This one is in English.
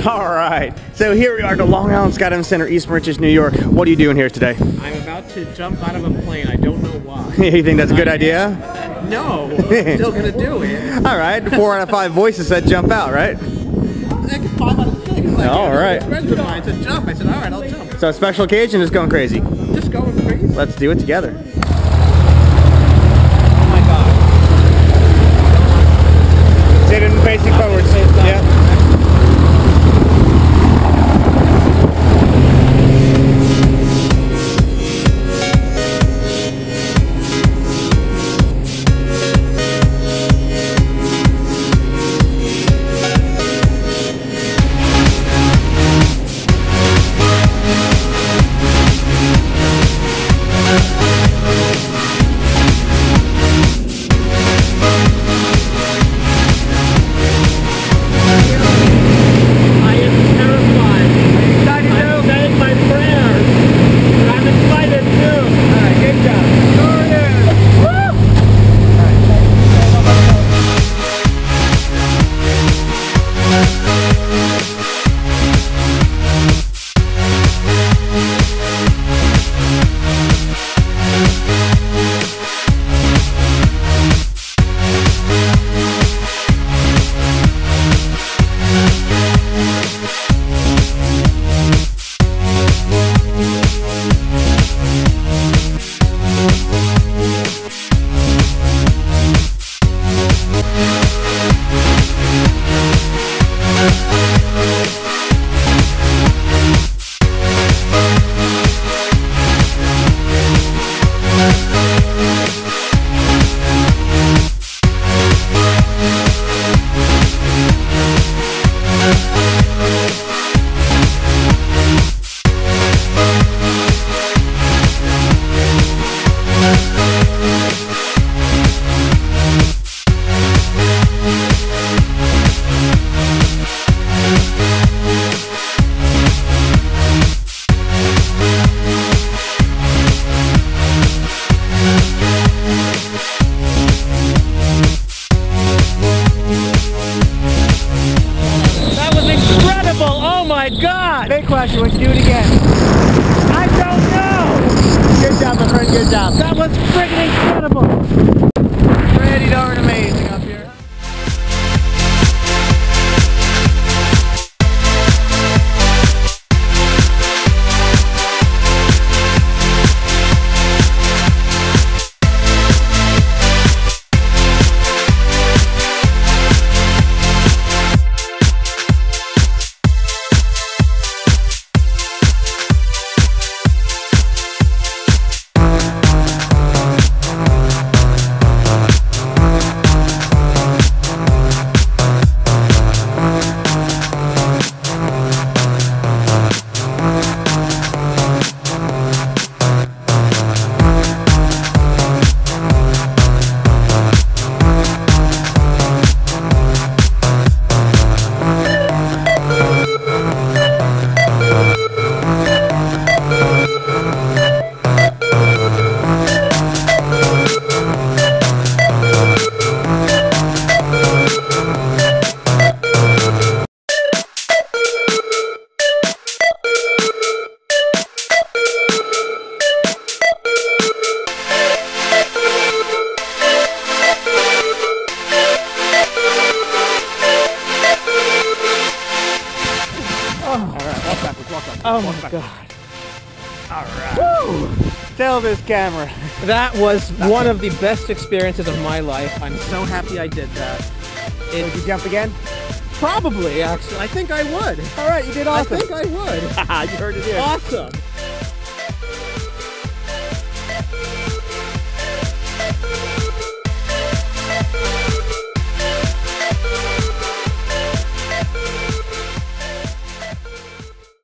All right. So here we are at the Long Island Skydiving Center, East Moriches, New York. What are you doing here today? I'm about to jump out of a plane. I don't know why. you think that's a good idea? Uh, no, I'm still gonna do it. All right. Four out of five voices said jump out, right? Five out of six. Like, All right. Friends of mine said jump. I said, all right, I'll jump. So special occasion is going crazy. Just going crazy. Let's do it together. My god. Big question. Would you do it again? I don't know. Good job, my friend. Good job. That was freaking incredible. Oh my god. All right. Tell this camera. That was one of the best experiences of my life. I'm so happy I did that. Would you jump again? Probably, actually. I think I would. All right, you did awesome. I think I would. you heard it here. Awesome.